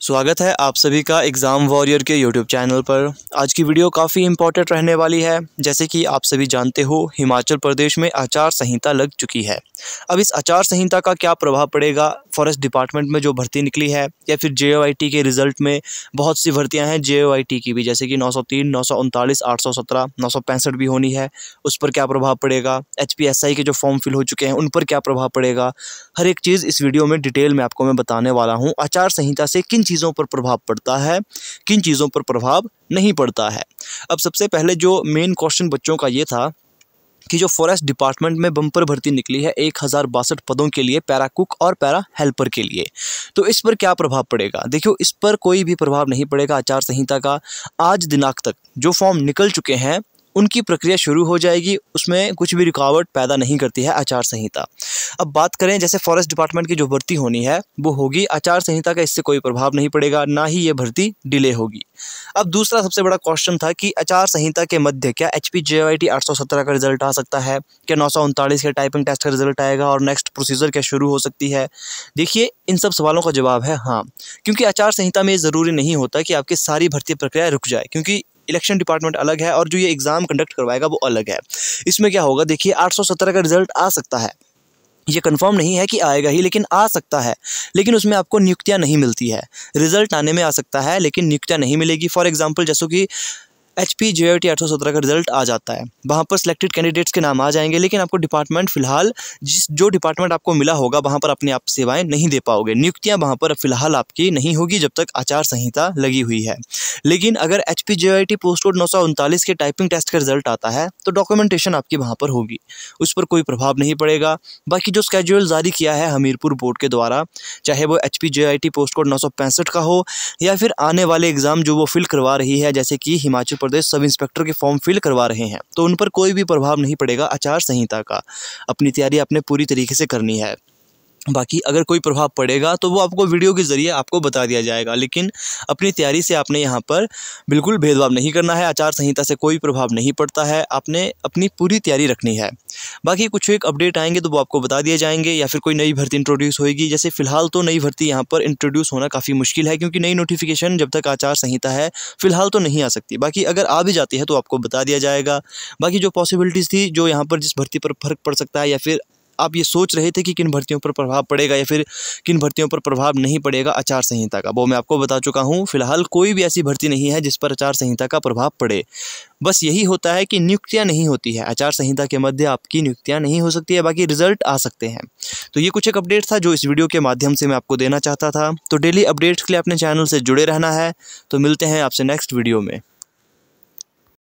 स्वागत है आप सभी का एग्ज़ाम वॉरियर के यूट्यूब चैनल पर। आज की वीडियो काफ़ी इंपॉर्टेंट रहने वाली है। जैसे कि आप सभी जानते हो, हिमाचल प्रदेश में आचार संहिता लग चुकी है। अब इस आचार संहिता का क्या प्रभाव पड़ेगा? फॉरेस्ट डिपार्टमेंट में जो भर्ती निकली है, या फिर जेओआईटी के रिज़ल्ट में बहुत सी भर्तियाँ हैं JOIT की भी, जैसे कि नौ सौ तीन, नौ सौ उनतालीस, आठ सौ सत्रह, नौ सौ पैंसठ भी होनी है। उस पर क्या प्रभाव पड़ेगा? एच के जो फॉर्म फिल हो चुके हैं, उन पर क्या प्रभाव पड़ेगा? हर एक चीज़ इस वीडियो में डिटेल में आपको मैं बताने वाला हूँ। आचार संहिता से किन चीज़ों पर प्रभाव पड़ता है, किन चीज़ों पर प्रभाव नहीं पड़ता है। अब सबसे पहले जो मेन क्वेश्चन बच्चों का ये था कि जो फॉरेस्ट डिपार्टमेंट में बम्पर भर्ती निकली है एक हज़ार बासठ पदों के लिए पैरा कुक और पैरा हेल्पर के लिए। तो इस पर क्या प्रभाव पड़ेगा? देखियो, इस पर कोई भी प्रभाव नहीं पड़ेगा आचार संहिता का। आज दिनांक तक जो फॉर्म निकल चुके हैं उनकी प्रक्रिया शुरू हो जाएगी, उसमें कुछ भी रुकावट पैदा नहीं करती है आचार संहिता। अब बात करें, जैसे फॉरेस्ट डिपार्टमेंट की जो भर्ती होनी है, वो होगी आचार संहिता का, इससे कोई प्रभाव नहीं पड़ेगा, ना ही ये भर्ती डिले होगी। अब दूसरा सबसे बड़ा क्वेश्चन था कि आचार संहिता के मध्य क्या H P J I T आठ सौ सत्रह का रिज़ल्ट आ सकता है? क्या नौ सौ उनतालीस के टाइपिंग टेस्ट का रिज़ल्ट आएगा और नेक्स्ट प्रोसीजर क्या शुरू हो सकती है? देखिए, इन सब सवालों का जवाब है हाँ क्योंकि आचार संहिता में ये ज़रूरी नहीं होता कि आपकी सारी भर्ती प्रक्रिया रुक जाए, क्योंकि इलेक्शन डिपार्टमेंट अलग है और जो ये एग्ज़ाम कंडक्ट करवाएगा वो अलग है। इसमें क्या होगा? देखिए, आठ सौ सत्रह का रिज़ल्ट आ सकता है। ये कंफर्म नहीं है कि आएगा ही, लेकिन आ सकता है। लेकिन उसमें आपको नियुक्तियाँ नहीं मिलती है। रिज़ल्ट आने में आ सकता है, लेकिन नियुक्तियाँ नहीं मिलेगी। फॉर एग्जांपल जैसो कि एच पी जे टी आठ सौ सत्रह का रिज़ल्ट आ जाता है। वहाँ पर सिलेक्टेड कैंडिडेट्स के नाम आ जाएँगे, लेकिन आपको डिपार्टमेंट फ़िलहाल जिस, जो डिपार्टमेंट आपको मिला होगा, वहाँ पर अपनी आप सेवाएँ नहीं दे पाओगे। नियुक्तियाँ वहाँ पर फ़िलहाल आपकी नहीं होगी, जब तक आचार संहिता लगी हुई है। लेकिन अगर H P J T post code नौ सौ उनतालीस के टाइपिंग टेस्ट का रिज़ल्ट आता है तो डॉक्यूमेंटेशन आपकी वहाँ पर होगी। उस पर कोई प्रभाव नहीं पड़ेगा। बाकी जो स्केड्यूल जारी किया है हमीरपुर बोर्ड के द्वारा, चाहे वो H P J T post code नौ सौ पैंसठ का हो, या फिर आने वाले एग्ज़ाम जो वो फिल करवा रही है, जैसे कि हिमाचल प्रदेश सब इंस्पेक्टर के फॉर्म फिल करवा रहे हैं तो उन पर कोई भी प्रभाव नहीं पड़ेगा आचार संहिता का। अपनी तैयारी अपने पूरी तरीके से करनी है। बाकी अगर कोई प्रभाव पड़ेगा तो वो आपको वीडियो के ज़रिए आपको बता दिया जाएगा। लेकिन अपनी तैयारी से आपने यहाँ पर बिल्कुल भेदभाव नहीं करना है, आचार संहिता से कोई प्रभाव नहीं पड़ता है, आपने अपनी पूरी तैयारी रखनी है। बाकी कुछ एक अपडेट आएँगे तो वो आपको बता दिए जाएँगे या फिर कोई नई भर्ती इंट्रोड्यूस होगी जैसे फ़िलहाल तो नई भर्ती यहाँ पर इंट्रोड्यूस होना काफ़ी मुश्किल है क्योंकि नई नोटिफिकेशन जब तक आचार संहिता है, फ़िलहाल तो नहीं आ सकती। बाकी अगर आ भी जाती है तो आपको बता दिया जाएगा। बाकी जो पॉसिबिलिटीज़ थी, जो यहाँ पर जिस भर्ती पर फ़र्क पड़ सकता है या फिर आप ये सोच रहे थे कि किन भर्तियों पर प्रभाव पड़ेगा या फिर किन भर्तियों पर प्रभाव नहीं पड़ेगा आचार संहिता का? वो मैं आपको बता चुका हूँ, फ़िलहाल कोई भी ऐसी भर्ती नहीं है जिस पर आचार संहिता का प्रभाव पड़े। बस यही होता है कि नियुक्तियाँ नहीं होती है। आचार संहिता के मध्य आपकी नियुक्तियाँ नहीं हो सकती है, बाकी रिज़ल्ट आ सकते हैं। तो ये कुछ एक अपडेट था जो इस वीडियो के माध्यम से मैं आपको देना चाहता था। तो डेली अपडेट्स के लिए अपने चैनल से जुड़े रहना है। तो मिलते हैं आपसे नेक्स्ट वीडियो में।